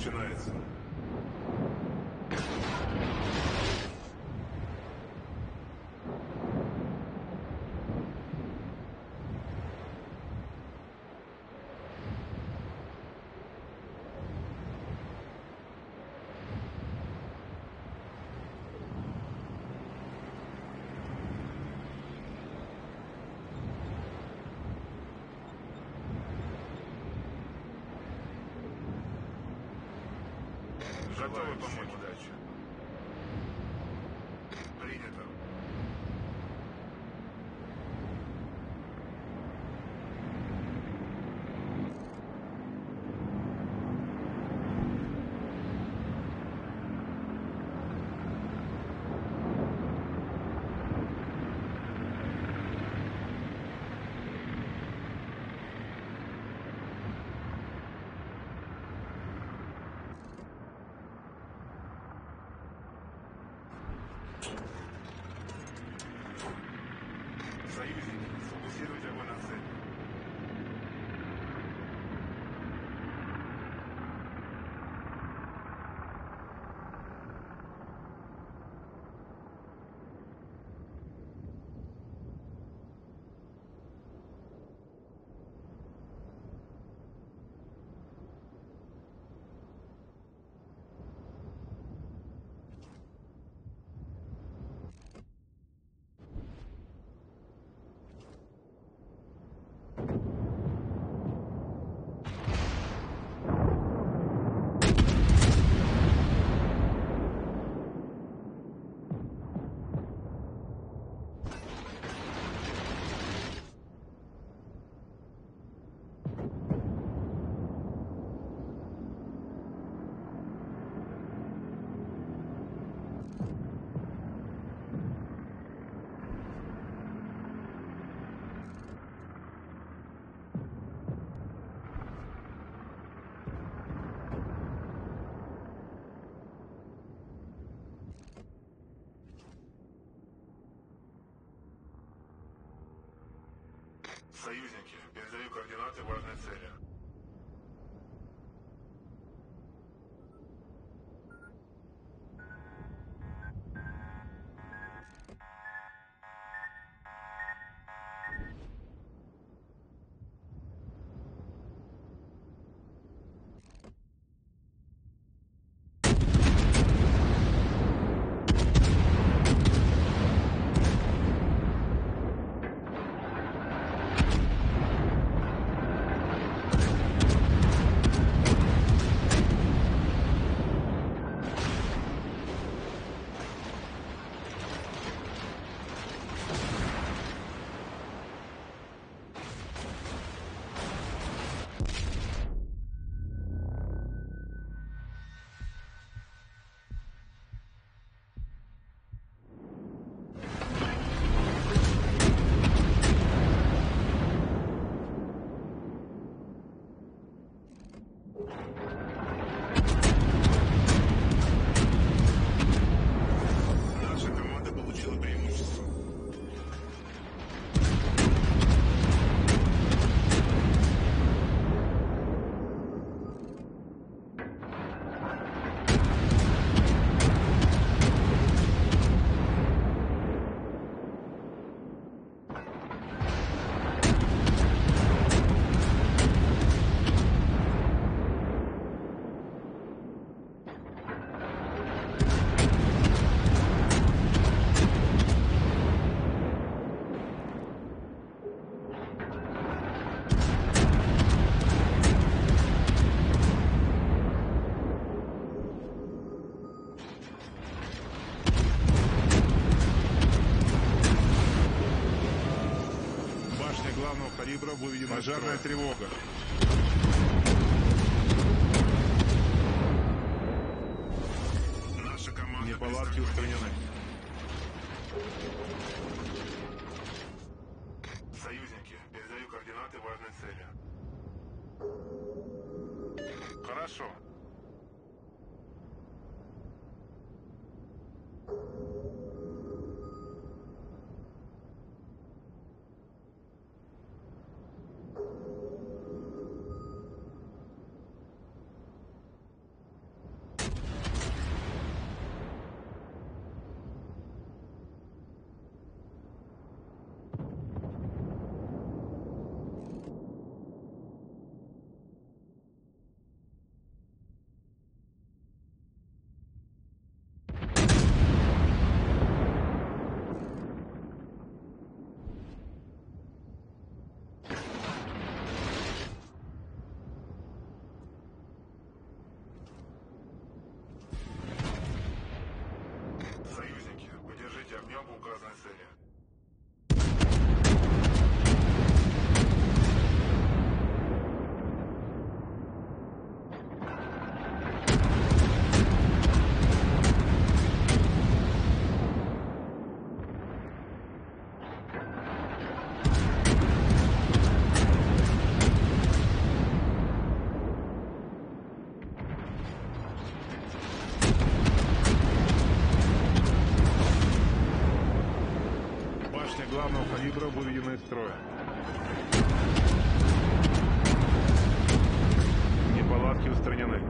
починається. Готовы помочь. Союзники, передаю координаты важной цели. Калибра выведена пожарная тревога. Наша команда... Неполадки устранены. Союзники, передаю координаты важной цели. Хорошо. орудия главного калибра выведены из строя. Неполадки устранены.